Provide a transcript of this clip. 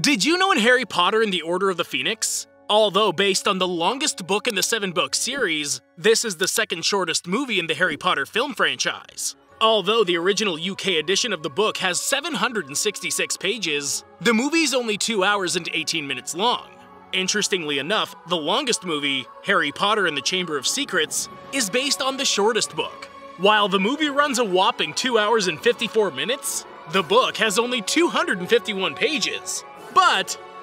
Did you know in Harry Potter and the Order of the Phoenix? Although based on the longest book in the seven book series, this is the second shortest movie in the Harry Potter film franchise. Although the original UK edition of the book has 766 pages, the movie's only 2 hours and 18 minutes long. Interestingly enough, the longest movie, Harry Potter and the Chamber of Secrets, is based on the shortest book. While the movie runs a whopping 2 hours and 54 minutes, the book has only 251 pages. But